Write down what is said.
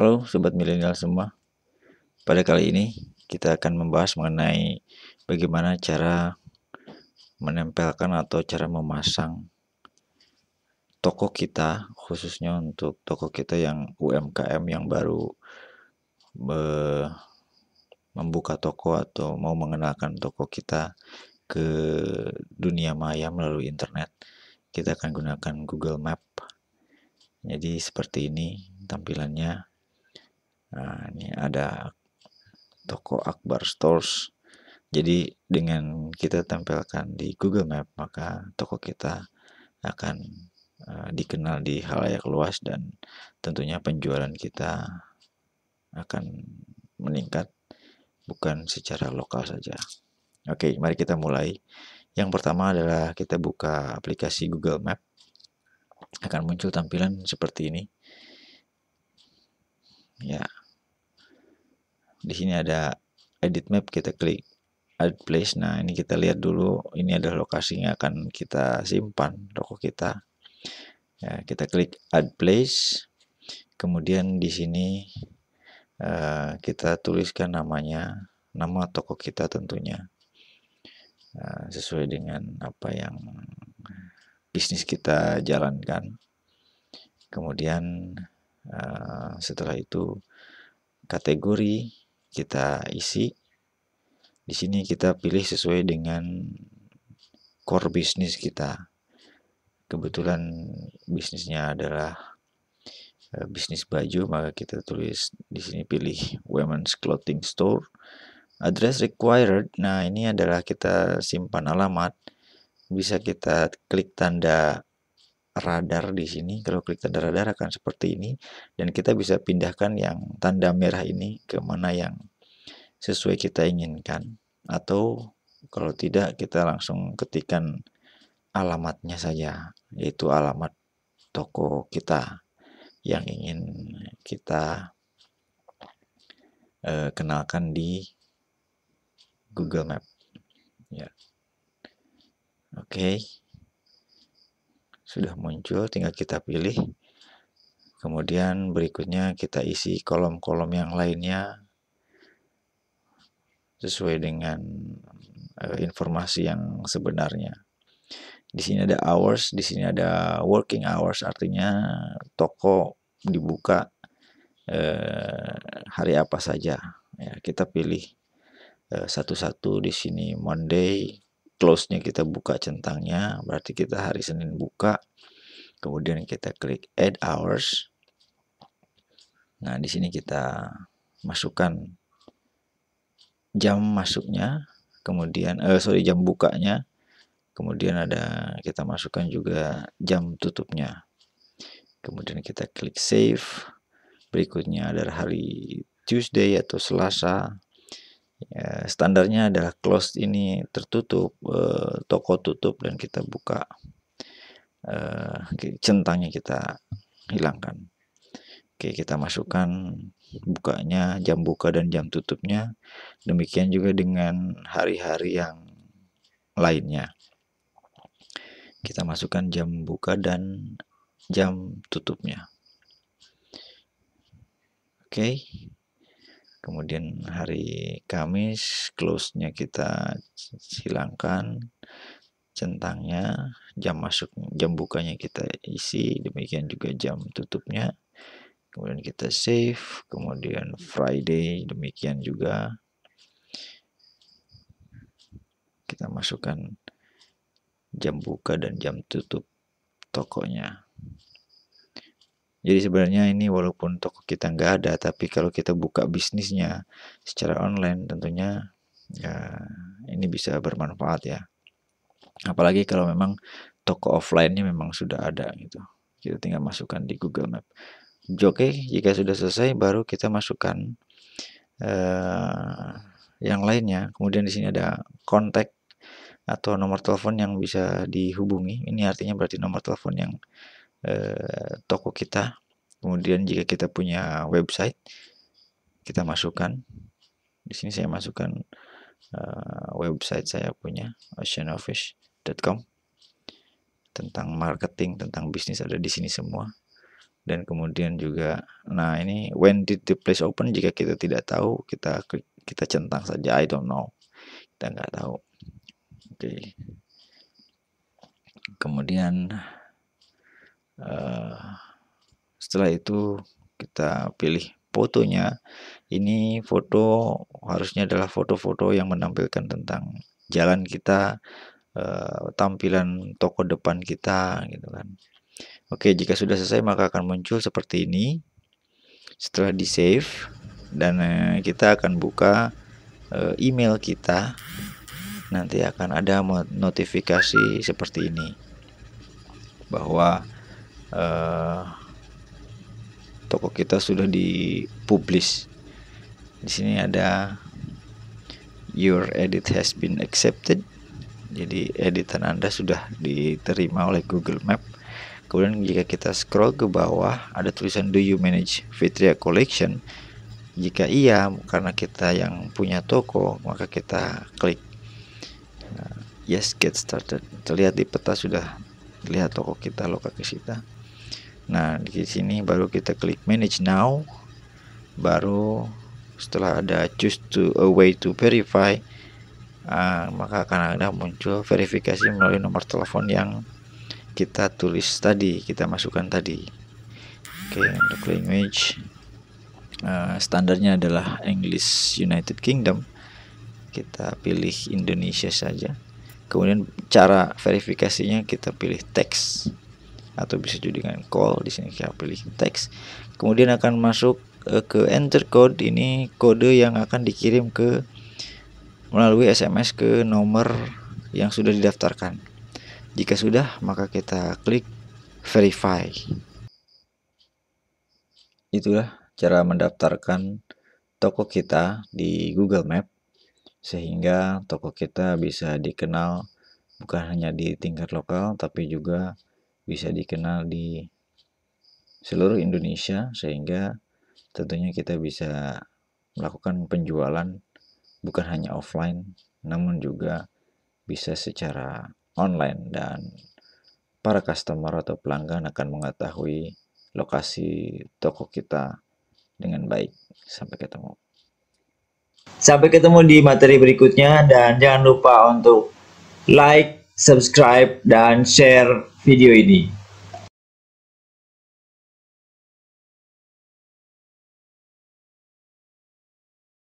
Halo sobat milenial semua. Pada kali ini kita akan membahas mengenai bagaimana cara menempelkan atau cara memasang toko kita khususnya untuk toko kita yang UMKM yang baru membuka toko atau mau mengenalkan toko kita ke dunia maya melalui internet. Kita akan gunakan Google Map. Jadi seperti ini tampilannya. Nah, ini ada toko Akbar Stores. Jadi dengan kita tempelkan di Google Map, maka toko kita akan uh, dikenal di halayak luas dan tentunya penjualan kita akan meningkat bukan secara lokal saja. Oke, mari kita mulai. Yang pertama adalah kita buka aplikasi Google Map. Akan muncul tampilan seperti ini. Ya. Di sini ada edit map kita klik add place. Nah ini kita lihat dulu ini adalah lokasi yang akan kita simpan toko kita. Ya kita klik add place. Kemudian di sini uh, kita tuliskan namanya nama toko kita tentunya. Uh, sesuai dengan apa yang bisnis kita jalankan. Kemudian uh, setelah itu kategori kita isi di sini kita pilih sesuai dengan core bisnis kita. Kebetulan bisnisnya adalah uh, bisnis baju, maka kita tulis di sini pilih women's clothing store. Address required. Nah, ini adalah kita simpan alamat. Bisa kita klik tanda radar di sini. Kalau klik tanda radar akan seperti ini dan kita bisa pindahkan yang tanda merah ini ke mana yang sesuai kita inginkan atau kalau tidak kita langsung ketikkan alamatnya saja yaitu alamat toko kita yang ingin kita uh, kenalkan di Google Map ya oke okay. Sudah muncul tinggal kita pilih kemudian berikutnya kita isi kolom-kolom yang lainnya sesuai dengan uh, informasi yang sebenarnya. Di sini ada hours, di sini ada working hours, artinya toko dibuka uh, hari apa saja. Ya, kita pilih eh, satu-satu uh, di sini Monday, close-nya kita buka centangnya, berarti kita hari Senin buka. Kemudian kita klik add hours. Nah, di sini kita masukkan jam masuknya kemudian eh, sorry jam bukanya kemudian ada kita masukkan juga jam tutupnya kemudian kita klik save berikutnya adalah hari Tuesday atau Selasa ya, standarnya adalah closed ini tertutup eh, toko tutup dan kita buka eh, centangnya kita hilangkan oke kita masukkan bukanya, jam buka dan jam tutupnya. Demikian juga dengan hari-hari yang lainnya. Kita masukkan jam buka dan jam tutupnya. Oke. Okay. Kemudian hari Kamis close-nya kita hilangkan centangnya, jam masuk jam bukanya kita isi, demikian juga jam tutupnya. Kemudian kita save kemudian Friday demikian juga. Kita masukkan jam buka dan jam tutup tokonya jadi sebenarnya ini walaupun toko kita nggak ada tapi kalau kita buka bisnisnya secara online tentunya ya ini bisa bermanfaat ya apalagi kalau memang toko offline-nya memang sudah ada gitu kita tinggal masukkan di Google Map Oke, jika sudah selesai baru kita masukkan uh, yang lainnya. Kemudian di sini ada kontak atau nomor telepon yang bisa dihubungi. Ini artinya berarti nomor telepon yang uh, toko kita. Kemudian jika kita punya website, kita masukkan. Di sini saya masukkan uh, website saya punya oceanoffice.com tentang marketing, tentang bisnis ada di sini semua dan kemudian juga nah ini when did the place open jika kita tidak tahu kita kita centang saja I don't know kita nggak tahu oke okay. kemudian setelah itu kita pilih fotonya. Ini foto harusnya adalah foto-foto yang menampilkan tentang jalan kita uh, tampilan toko depan kita gitu kan. Oke, jika sudah selesai maka akan muncul seperti ini. Setelah di save dan eh, kita akan buka eh, email kita, nanti akan ada notifikasi seperti ini. Bahwa eh, toko kita sudah dipublish. Di sini ada your edit has been accepted. Jadi editan Anda sudah diterima oleh Google Map Kemudian jika kita scroll ke bawah ada tulisan do you manage Fitria collection? Jika iya karena kita yang punya toko maka kita klik nah, yes get started. Terlihat di peta sudah lihat toko kita lokasi kita. Nah di sini baru kita klik manage now. Baru setelah ada choose to a way to verify uh, maka akan ada muncul verifikasi melalui nomor telepon yang kita tulis tadi kita masukkan tadi. Oke okay, untuk language uh, standarnya adalah English United Kingdom. Kita pilih Indonesia saja. Kemudian cara verifikasinya kita pilih teks atau bisa juga dengan call di sini kita pilih teks. Kemudian akan masuk uh, ke enter code. Ini kode yang akan dikirim ke melalui SMS ke nomor yang sudah didaftarkan. Jika sudah, maka kita klik verify. Itulah cara mendaftarkan toko kita di Google Map sehingga toko kita bisa dikenal bukan hanya di tingkat lokal tapi juga bisa dikenal di seluruh Indonesia sehingga tentunya kita bisa melakukan penjualan bukan hanya offline namun juga bisa secara online dan para customer atau pelanggan akan mengetahui lokasi toko kita dengan baik. Sampai ketemu. Sampai ketemu di materi berikutnya dan jangan lupa untuk like, subscribe, dan share video ini.